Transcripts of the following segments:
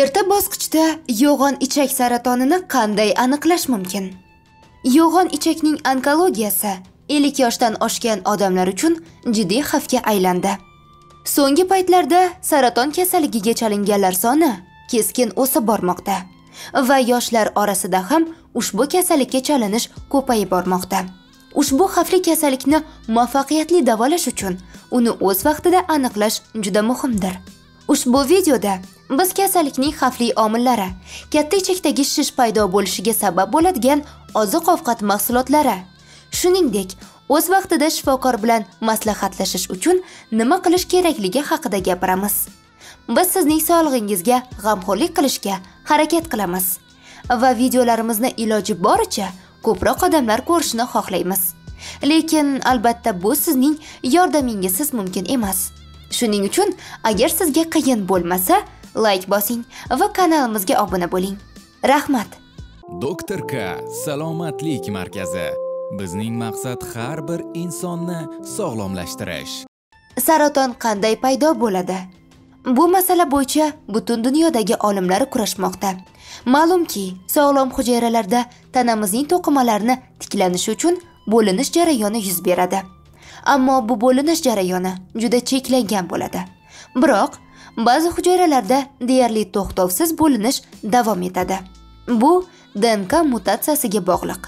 erta bosqichda yo'g'on ichak saratonini qanday aniqlash mumkin? Yo'g'on ichakning onkologiyasi 50 yoshdan oshgan odamlar uchun jiddiy xavfga aylandi. So'nggi paytlarda saraton kasalligiga chalinganlar soni keskin o'sib bormoqda va yoshlar orasida ham ushbu kasallikka chalinish ko'payib bormoqda. Ushbu xavfli kasallikni muvaffaqiyatli davolash uchun uni o'z vaqtida aniqlash juda muhimdir. Ushbu videoda biz kasallikning xavfli omillari katta ichakdagi shish paydo bo'lishiga sabab bo'ladigan oziq ovqat mahsulotlari. Shuningdek o'z vaqtida shifokor bilan maslahatlashish uchun nima qilish kerakligi haqida gapiramiz. Biz sizning sog'lig'ingizga g'amxo'rlik qilishga harakat qilamiz va videolarimizni iloji boricha ko'proq odamlar ko'rishni xohlaymiz. Lekin albatta bu sizning yordamingizsiz mumkin emas. Shuning uchun agar sizga qiyin bo'lmasa layk bosing va kanalimizga obuna bo'ling. Rahmat. Doktor k salomatlik markazi. Bizning maqsad har bir insonni sog'lomlashtirish. Saraton qanday paydo bo'ladi? Bu masala bo'yicha butun dunyodagi olimlar kurashmoqda. Ma'lumki sog'lom hujayralarda tanamizning to'qimalarini tiklanishi uchun bo'linish jarayoni yuz beradi. Ammo bu bo'linish jarayoni juda cheklangan bo'ladi. Biroq ba'zi hujayralarda deyarli to'xtovsiz bo'linish davom etadi. Bu dnk mutatsiyasiga bog'liq.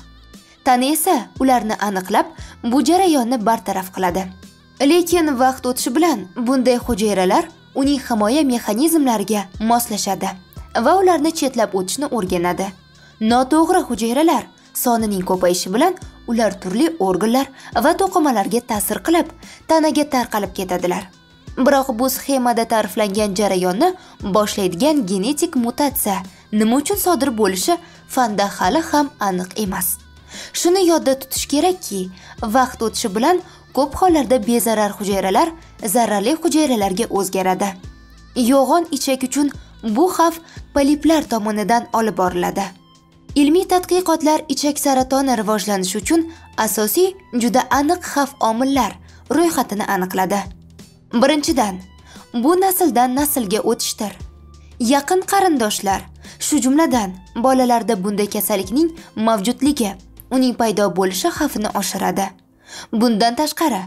Tana esa ularni aniqlab bu jarayonni bartaraf qiladi. Lekin vaqt o'tishi bilan bunday hujayralar uning himoya mexanizmlariga moslashadi va ularni chetlab o'tishni o'rganadi. Noto'g'ri hujayralar sonining ko'payishi bilan ular turli organlar va to'qimalarga ta'sir qilib tanaga tarqalib ketadilar. Biroq bu sxemada ta'riflangan jarayonni boshlaydigan genetik mutatsiya nima uchun sodir bo'lishi fanda hali ham aniq emas. Shuni yodda tutish kerakki vaqt o'tishi bilan ko'p hollarda bezarar hujayralar zararli hujayralarga o'zgaradi. Yo'g'on ichak uchun bu xavf poliplar tomonidan olib boriladi. Ilmiy tadqiqotlar ichak saratoni rivojlanishi uchun asosiy juda aniq xavf omillar ro'yxatini aniqladi. Birinchidan bu nasldan naslga o'tishdir. Yaqin qarindoshlar shu jumladan bolalarda bunday kasallikning mavjudligi uning paydo bo'lishi xavfini oshiradi. Bundan tashqari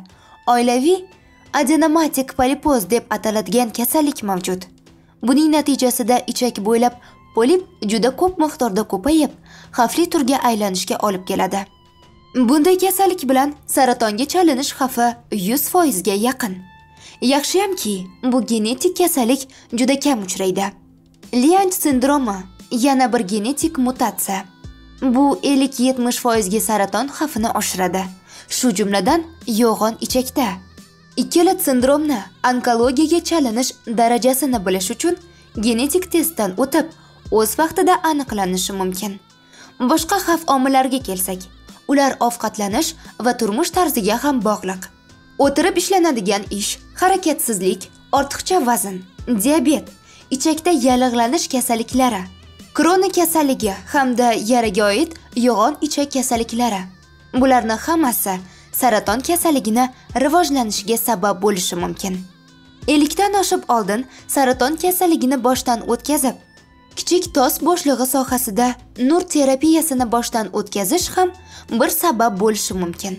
oilaviy adenomatik polipoz deb ataladigan kasallik mavjud. Buning natijasida ichak bo'ylab polip juda ko'p miqdorda ko'payib xavfli turga aylanishga olib keladi. Bunday kasallik bilan saratonga chalinish xavfi 100 ga yaqin. Yaxshiyamki bu genetik kasallik juda kam uchraydi. Lianch sindromi yana bir genetik mutatsiya. Bu 50-70 foizga saraton xavfini oshiradi. Shu jumladan yo'g'on ichakda. Ikkala sindromni onkologiyaga chalinish darajasini bilish uchun genetik testdan o'tib o'z vaqtida aniqlanishi mumkin. Boshqa xavf omillariga kelsak ular ovqatlanish va turmush tarziga ham bog'liq. O'tirib ishlanadigan ish harakatsizlik ortiqcha vazn diabet ichakda yallig'lanish kasalliklari krona kasalligi hamda yaraga oid yo'g'on ichak kasalliklari bularni hammasi saraton kasalligini rivojlanishiga sabab bo'lishi mumkin. Ellikdan oshib oldin saraton kasalligini boshdan o'tkazib kichik tos bo'shlig'i sohasida nur terapiyasini boshdan o'tkazish ham bir sabab bo'lishi mumkin.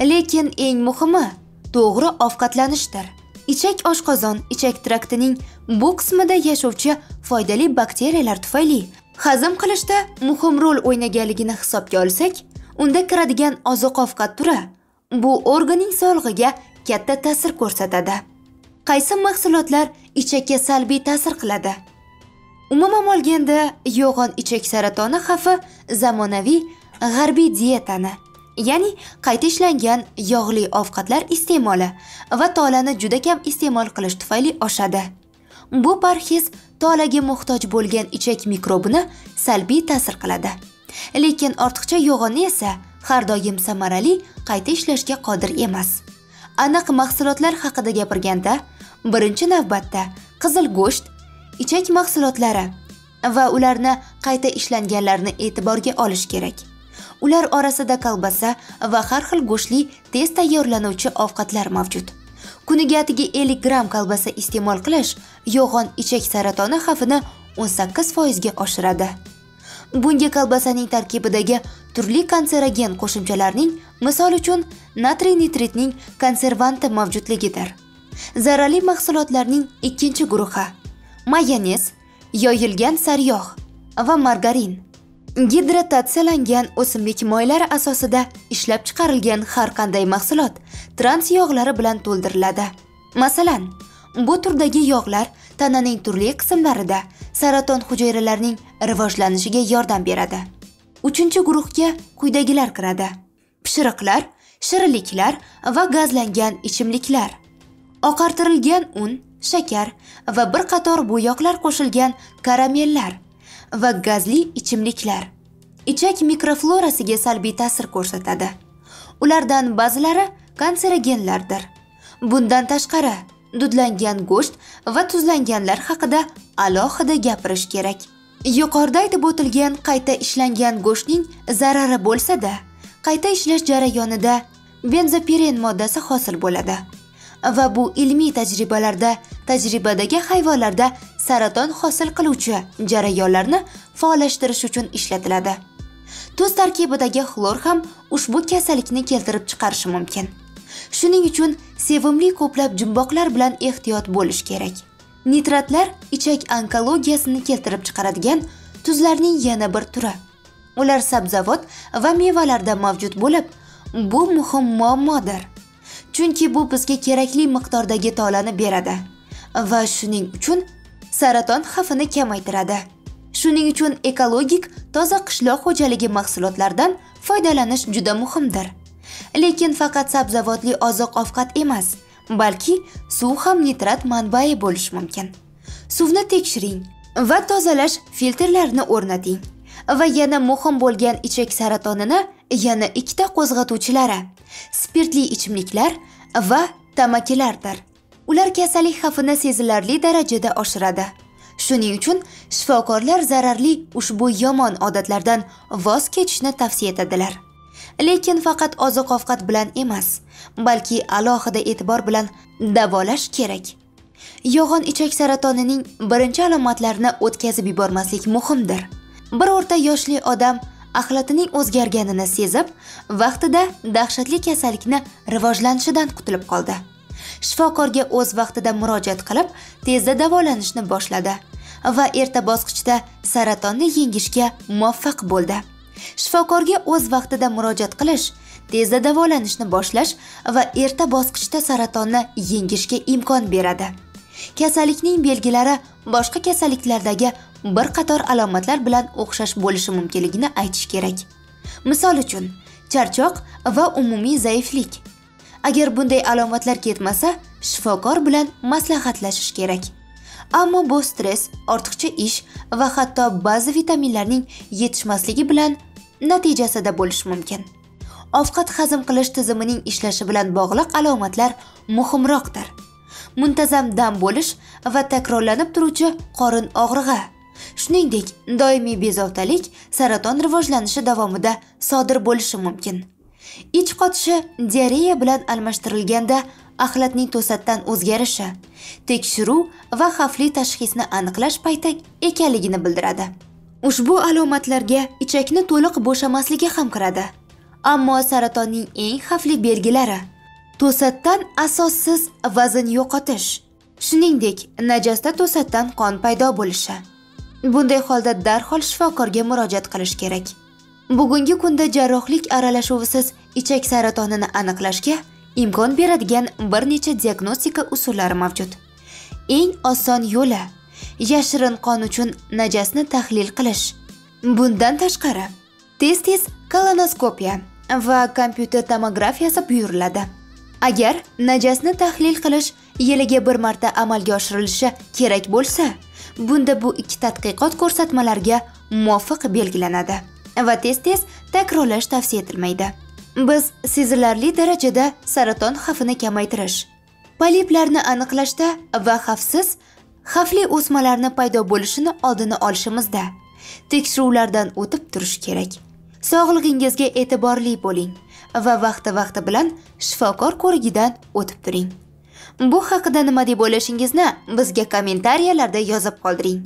Lekin eng muhimi to'g'ri ovqatlanishdir. Ichak oshqozon ichak traktining bu qismida yashovchi foydali bakteriyalar tufayli hazm qilishda muhim rol o'ynaganligini hisobga olsak unda kiradigan oziq ovqat turi bu organning sog'lig'iga katta ta'sir ko'rsatadi. Qaysi mahsulotlar ichakka salbiy ta'sir qiladi? Umuman olganda yo'g'on ichak saratoni xavfi zamonaviy g'arbiy dietani ya'ni qayta ishlangan yog'li ovqatlar iste'moli va tolani juda kam iste'mol qilish tufayli oshadi. Bu parhez tolaga muhtoj bo'lgan ichak mikrobini salbiy ta'sir qiladi. Lekin ortiqcha yog'inni esa har doim samarali qayta ishlashga qodir emas. Aniq mahsulotlar haqida gapirganda birinchi navbatda qizil go'sht ichak mahsulotlari va ularni qayta ishlanganlarini e'tiborga olish kerak. Ular orasida kolbasa va har xil go'shtli tez tayyorlanuvchi ovqatlar mavjud. Kuniga atigi 50 gramm kolbasa iste'mol qilish yo'g'on ichak saratoni xavfini sakkiz foizga oshiradi. Bunga kolbasaning tarkibidagi turli kanserogen qo'shimchalarning misol uchun natriy nitritning konservanti mavjudligidir. Zararli mahsulotlarning ikkinchi guruhi mayonez yoyilgan sariyog' va margarin. Gidratatsiyalangan o'simlik moylari asosida ishlab chiqarilgan har qanday mahsulot trans yog'lari bilan to'ldiriladi. Masalan bu turdagi yog'lar tananing turli qismlarida saraton hujayralarining rivojlanishiga yordam beradi. Uchinchi guruhga quyidagilar kiradi. Pishiriqlar shirinliklar va gazlangan ichimliklar. Oqartirilgan un shakar va bir qator bo'yoqlar qo'shilgan karamellar. Va gazli ichimliklar. Ichak mikroflorasiga salbiy ta'sir ko'rsatadi. Ulardan ba'zilari kanserogenlardir. Bundan tashqari dudlangan go'sht va tuzlanganlar haqida alohida gapirish kerak. Yuqorida aytib o'tilgan qayta ishlangan go'shtning zarari bo'lsa-da, qayta ishlash jarayonida benzopiren moddasi hosil bo'ladi. Va bu ilmiy tajribalarda tajribadagi hayvonlarda saraton hosil qiluvchi jarayonlarni faollashtirish uchun ishlatiladi. Tuz tarkibidagi xlor ham ushbu kasallikni keltirib chiqarishi mumkin. Shuning uchun sevimli ko'plab jumboqlar bilan ehtiyot bo'lish kerak. Nitratlar ichak onkologiyasini keltirib chiqaradigan tuzlarning yana bir turi. Ular sabzavot va mevalarda mavjud bo'lib, bu muhim muammodir. Chunki bu bizga kerakli miqdordagi tolani beradi va shuning uchun saraton xavfini kamaytiradi. Shuning uchun ekologik toza qishloq xo'jaligi mahsulotlaridan foydalanish juda muhimdir. Lekin faqat sabzavotli oziq-ovqat emas, balki suv ham nitrat manbai bo'lishi mumkin. Suvni tekshiring va tozalash filtrlarini o'rnating. Va yana muhim bo'lgan ichak saratonini yana ikkita qo'zg'atuvchilari spirtli ichimliklar va tamakilardir. Ular kasallik xavfini sezilarli darajada oshiradi. Shuning uchun shifokorlar zararli ushbu yomon odatlardan voz kechishni tavsiya etadilar. lekin faqat oziq-ovqat bilan emas, balki alohida e'tibor bilan davolash kerak. Yo'g'on ichak saratonining birinchi alomatlarini o'tkazib yubormaslik muhimdir. Bir o'rta yoshli odam axlatining o'zgarganini sezib, vaqtida dahshatli kasallikni rivojlanishidan qutulib qoldi. Shifokorga o'z vaqtida murojaat qilib, tezda davolanishni boshladi va erta bosqichda saratonni yengishga muvaffaq bo'ldi. shifokorga o'z vaqtida murojaat qilish tezda davolanishni boshlash va erta bosqichda saratonni yengishga imkon beradi. Kasallikning belgilari boshqa kasalliklardagi bir qator alomatlar bilan o'xshash bo'lishi mumkinligini aytish kerak. Misol uchun charchoq va umumiy zaiflik. Agar bunday alomatlar ketmasa shifokor bilan maslahatlashish kerak. Ammo bu stress ortiqcha ish va hatto ba'zi vitaminlarning yetishmasligi bilan natijasida bo'lishi mumkin. Ovqat hazm qilish tizimining ishlashi bilan bog'liq alomatlar muhimroqdir. Muntazam dam bo'lish va takrorlanib turuvchi qorin og'rig'i. Shuningdek doimiy bezovtalik saraton rivojlanishi davomida sodir bo'lishi mumkin. Ich qotishi diareya bilan almashtirilganda axlatning to'satdan o'zgarishi tekshiruv va xavfli tashxisni aniqlash payti ekanligini bildiradi Ushbu alomatlarga ichakni to'liq bo'shamasligi ham kiradi. Ammo saratonning eng xavfli belgilari to'satdan asossiz vazn yo'qotish, shuningdek, najasda to'satdan qon paydo bo'lishi. Bunday holda darhol shifokorga murojaat qilish kerak. Bugungi kunda jarrohlik aralashuvisiz ichak saratonini aniqlashga imkon beradigan bir necha diagnostika usullari mavjud. Eng oson yo'li yashirin qon uchun najasni tahlil qilish. Bundan tashqari tez tez kolonoskopiya va kompyuter tomografiyasi buyuriladi. Agar najasni tahlil qilish yiliga bir marta amalga oshirilishi kerak bo'lsa bunda bu ikki tadqiqot ko'rsatmalarga muvofiq belgilanadi. Va tez tez takrorlash tavsiya etilmaydi. Biz sezilarli darajada saraton xavfini kamaytirish poliplarni aniqlashda va xavfsiz xavfli o'smalarni paydo bo'lishini oldini olishimizda tekshiruvlardan o'tib turish kerak. Sog'lig'ingizga e'tiborli bo'ling va vaqti vaqti bilan shifokor ko'rigidan o'tib turing. Bu haqida nima deb o'ylashingizni bizga kommentariyalarda yozib qoldiring.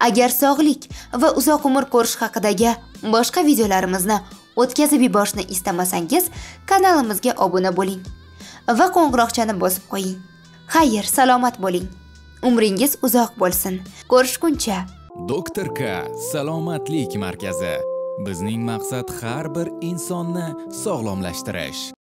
Agar sog'lik va uzoq umr ko'rish haqidagi boshqa videolarimizni o'tkazib yuborishni istamasangiz kanalimizga obuna bo'ling va qo'ng'iroqchani bosib qo'ying. Xayr salomat bo'ling. Umringiz uzoq bo'lsin. Ko'rishguncha. Doktor k salomatlik markazi. Bizning maqsad har bir insonni sog'lomlashtirish.